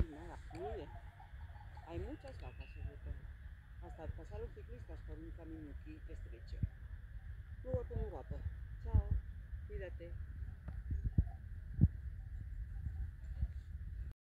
Y nada. Hay muchas vacas sobre todo. Hasta pasar los ciclistas por un camino aquí estrecho. Muy guapo, muy guapo. Chao, cuídate.